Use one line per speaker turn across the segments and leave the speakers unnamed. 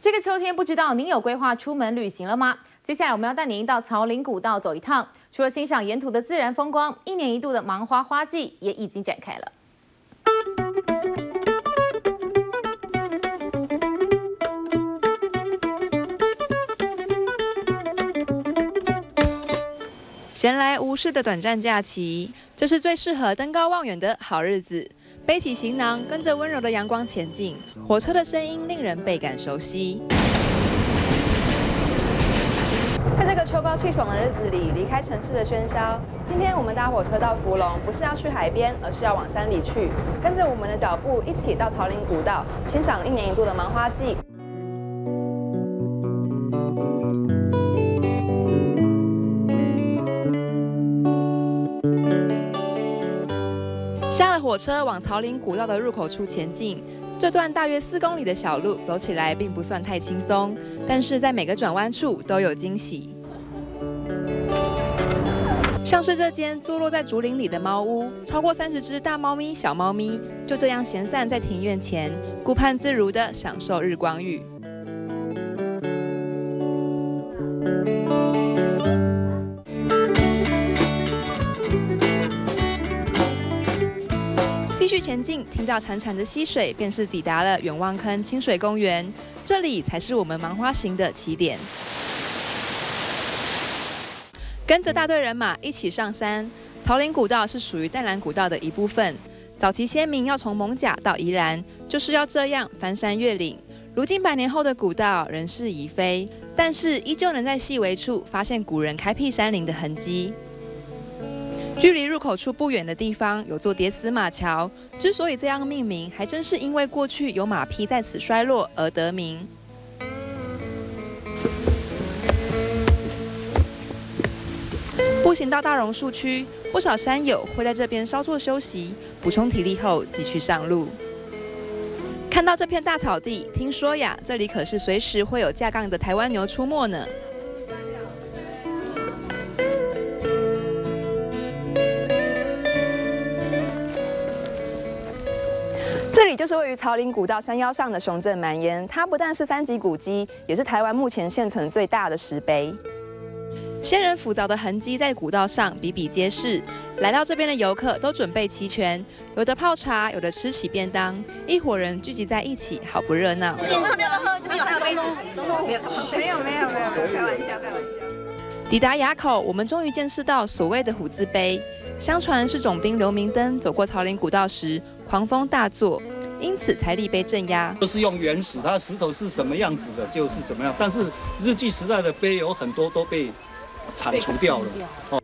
这个秋天，不知道您有规划出门旅行了吗？接下来我们要带您到曹林古道走一趟。除了欣赏沿途的自然风光，一年一度的芒花花季也已经展开了。
闲来无事的短暂假期，这是最适合登高望远的好日子。背起行囊，跟着温柔的阳光前进。火车的声音令人倍感熟悉。在这个秋高气爽的日子里，离开城市的喧嚣。今天我们搭火车到福隆，不是要去海边，而是要往山里去。跟着我们的脚步，一起到桃林古道，欣赏一年一度的芒花季。下了火车，往草岭古道的入口处前进。这段大约四公里的小路，走起来并不算太轻松，但是在每个转弯处都有惊喜。像是这间坐落在竹林里的猫屋，超过三十只大猫咪、小猫咪就这样闲散在庭院前，顾盼自如地享受日光浴。继续前进，听到潺潺的溪水，便是抵达了远望坑清水公园。这里才是我们芒花行的起点。跟着大队人马一起上山，桃林古道是属于淡蓝古道的一部分。早期先民要从蒙甲到宜兰，就是要这样翻山越岭。如今百年后的古道人事已非，但是依旧能在细微处发现古人开辟山林的痕迹。距离入口处不远的地方有座叠死马桥，之所以这样命名，还真是因为过去有马匹在此衰落而得名。步行到大榕树区，不少山友会在这边稍作休息，补充体力后继续上路。看到这片大草地，听说呀，这里可是随时会有架杠的台湾牛出没呢。这里就是位于草岭古道山腰上的雄镇蛮烟，它不但是三级古迹，也是台湾目前现存最大的石碑。仙人斧凿的痕迹在古道上比比皆是。来到这边的游客都准备齐全，有的泡茶，有的吃起便当，一伙人聚集在一起，好不热闹。没有没
有没有没有，开玩笑开玩笑。
抵达垭口，我们终于见识到所谓的虎字碑。相传是总兵刘明登走过草岭古道时，狂风大作，因此才立碑镇压。
都是用原始，它石头是什么样子的，就是怎么样。但是日据时代的碑有很多都被铲除掉了。哦。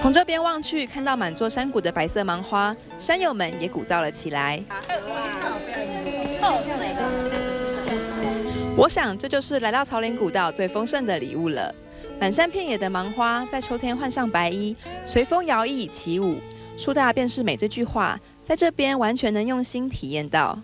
从这边望去，看到满座山谷的白色芒花，山友们也鼓噪了起来。我想这就是来到草岭古道最丰盛的礼物了。满山遍野的芒花，在秋天换上白衣，随风摇曳起舞。树大便是美，这句话在这边完全能用心体验到。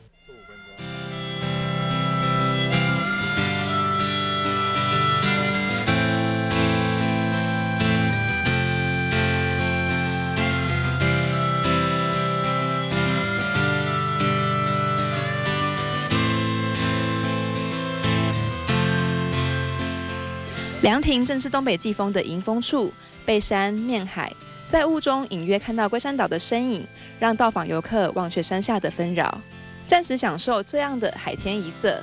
凉亭正是东北季风的迎风处，背山面海，在雾中隐约看到龟山岛的身影，让到访游客忘却山下的纷扰，暂时享受这样的海天一色。